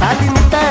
Sabe me